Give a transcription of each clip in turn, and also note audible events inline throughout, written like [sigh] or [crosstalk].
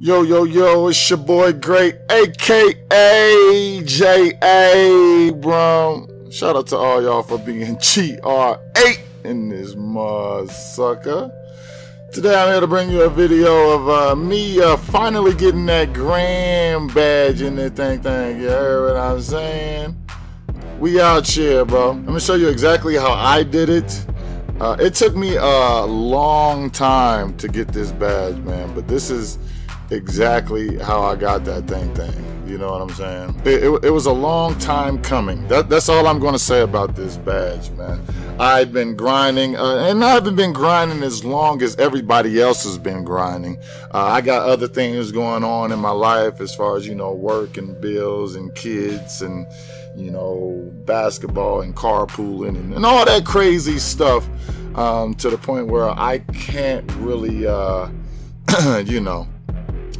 Yo, yo, yo, it's your boy Great, aka J.A. Abram. Shout out to all y'all for being GR8 in this mud sucker. Today I'm here to bring you a video of uh, me uh, finally getting that grand badge in that thing thing. You heard what I'm saying? We out here, bro. Let me show you exactly how I did it. Uh, it took me a long time to get this badge, man, but this is exactly how I got that thing thing. You know what I'm saying? It, it, it was a long time coming. That, that's all I'm going to say about this badge, man. I've been grinding, uh, and I haven't been grinding as long as everybody else has been grinding. Uh, I got other things going on in my life as far as, you know, work and bills and kids and, you know, basketball and carpooling and, and all that crazy stuff um, to the point where I can't really, uh, [clears throat] you know,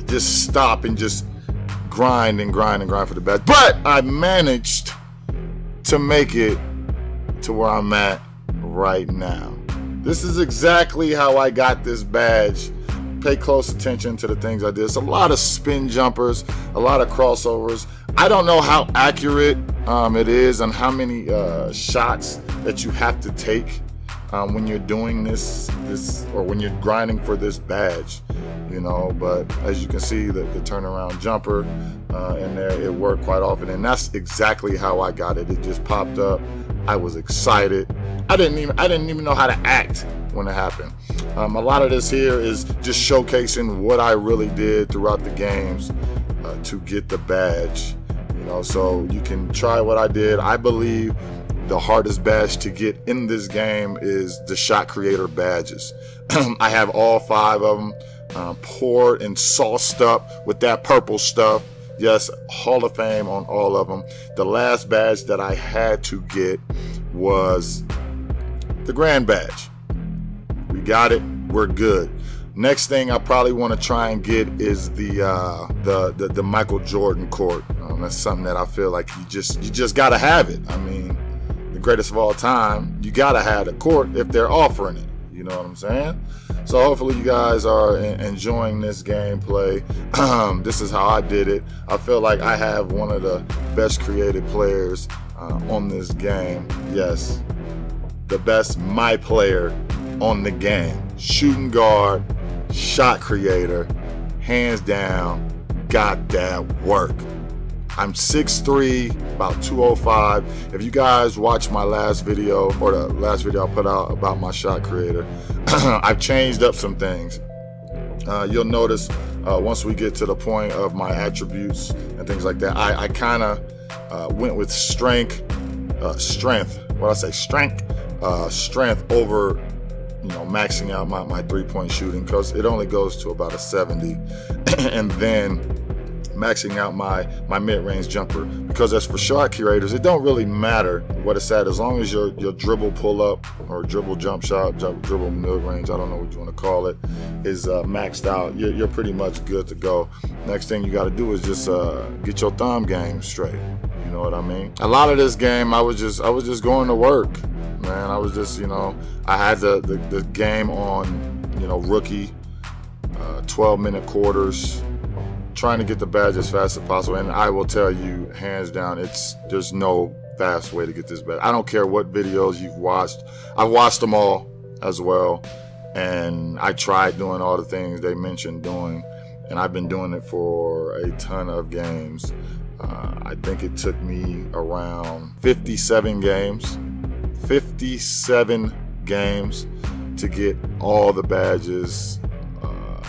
just stop and just grind and grind and grind for the best. But I managed to make it to where I'm at right now. This is exactly how I got this badge. Pay close attention to the things I did. It's a lot of spin jumpers, a lot of crossovers. I don't know how accurate um, it is and how many uh, shots that you have to take um, when you're doing this, this or when you're grinding for this badge you know. But as you can see, the, the turnaround jumper uh, in there, it worked quite often, and that's exactly how I got it. It just popped up. I was excited. I didn't even I didn't even know how to act when it happened. Um, a lot of this here is just showcasing what I really did throughout the games uh, to get the badge. You know, so you can try what I did. I believe the hardest badge to get in this game is the shot creator badges. [clears throat] I have all five of them um, poured and sauced up with that purple stuff. Yes, Hall of Fame on all of them. The last badge that I had to get was the Grand Badge. We got it. We're good. Next thing I probably want to try and get is the uh, the, the, the Michael Jordan court. Um, that's something that I feel like you just you just gotta have it. I mean, the greatest of all time. You gotta have the court if they're offering it. You know what I'm saying? So hopefully you guys are enjoying this gameplay. [clears throat] This is how I did it. I feel like I have one of the best creative players uh, on this game. Yes, the best my player on the game. Shooting guard, shot creator, hands down, got that work. I'm 6'3", about 205. If you guys watch my last video, or the last video I put out about my shot creator, [clears throat] I've changed up some things. Uh, you'll notice uh, once we get to the point of my attributes and things like that, I, I kind of uh, went with strength, uh, strength, what I say, strength, uh, strength over you know, maxing out my, my three point shooting because it only goes to about a 70. [clears throat] and then maxing out my my mid-range jumper. Because as for shot creators it don't really matter what it's at as long as your your dribble pull up or dribble jump shot dribble mid-range I don't know what you want to call it is uh, maxed out. You're, you're, pretty much good to go. Next thing you got to do is just uh, get your thumb game straight. You know what I mean? A lot of this game I was just I was just going to work man. I was just you know I had the the, the game on you know rookie uh, 12 minute quarters trying to get the badge as fast as possible. And I will tell you, hands down, it's there's no fast way to get this badge. I don't care what videos you've watched. I've watched them all as well. And I tried doing all the things they mentioned doing. And I've been doing it for a ton of games. Uh, I think it took me around 57 games. 57 games to get all the badges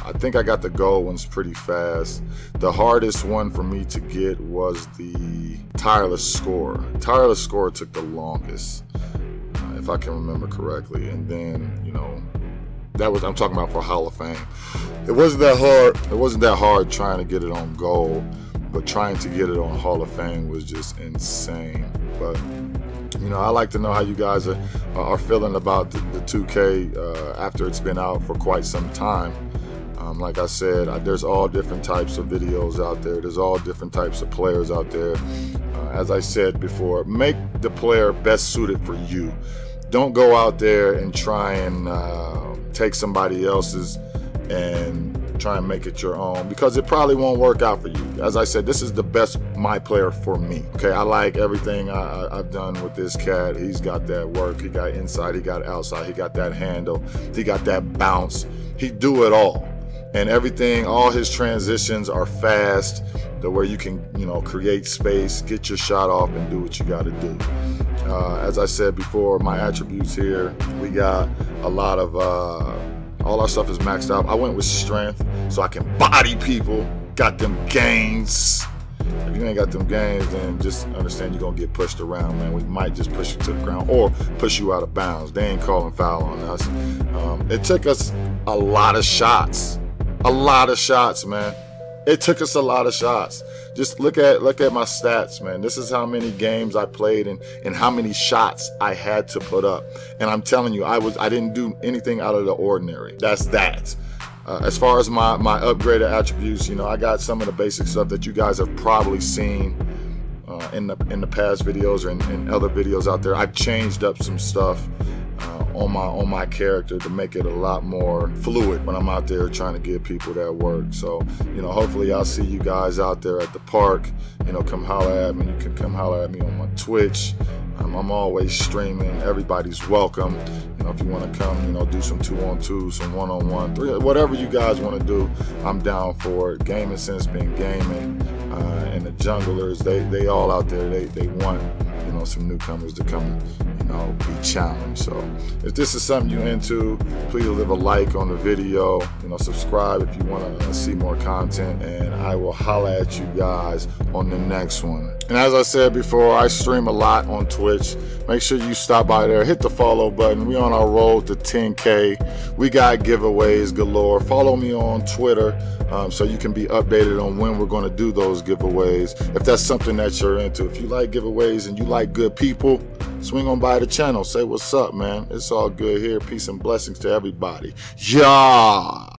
I think I got the gold ones pretty fast. The hardest one for me to get was the tireless scorer. Tireless scorer took the longest, uh, if I can remember correctly. And then, you know, that was I'm talking about for Hall of Fame. It wasn't that hard. It wasn't that hard trying to get it on gold, but trying to get it on Hall of Fame was just insane. But you know, I like to know how you guys are, are feeling about the, the 2K uh, after it's been out for quite some time. Um, like I said, I, there's all different types of videos out there. There's all different types of players out there. Uh, as I said before, make the player best suited for you. Don't go out there and try and uh, take somebody else's and try and make it your own because it probably won't work out for you. As I said, this is the best my player for me. Okay, I like everything I, have done with this cat. He's got that work. He got inside. He got outside. He got that handle. He got that bounce. He do it all. And everything, all his transitions are fast, the where you can, you know, create space, get your shot off, and do what you got to do. Uh, as I said before, my attributes here, we got a lot of, uh, all our stuff is maxed out. I went with strength so I can body people, got them gains. If you ain't got them gains, then just understand you're gonna get pushed around, man. We might just push you to the ground or push you out of bounds. They ain't calling foul on us. Um, it took us a lot of shots, a lot of shots, man. It took us a lot of shots. Just look at look at my stats, man. This is how many games I played and and how many shots I had to put up. And I'm telling you, I was I didn't do anything out of the ordinary. That's that. Uh, as far as my my upgraded attributes, you know, I got some of the basic stuff that you guys have probably seen uh, in the in the past videos or in, in other videos out there. I've changed up some stuff on my on my character to make it a lot more fluid when I'm out there trying to give people that work. So, you know, hopefully I'll see you guys out there at the park. You know, come holler at me. You can come holler at me on my Twitch. Um, I'm always streaming. Everybody's welcome. You know, if you want to come, you know, do some two on two, some one on one, three, whatever you guys want to do, I'm down for it. Gaming sense been gaming, uh, and the junglers, they they all out there. They they want you know some newcomers to come know, be challenged. So if this is something you're into, please leave a like on the video. You know, subscribe if you want to see more content, and I will holla at you guys on the next one. And as I said before, I stream a lot on Twitch. Make sure you stop by there, hit the follow button. We on our road to 10K. We got giveaways galore. Follow me on Twitter um, so you can be updated on when we're going to do those giveaways. If that's something that you're into, if you like giveaways and you like good people, swing on by the channel. Say what's up, man. It's all good here. Peace and blessings to everybody. Yeah.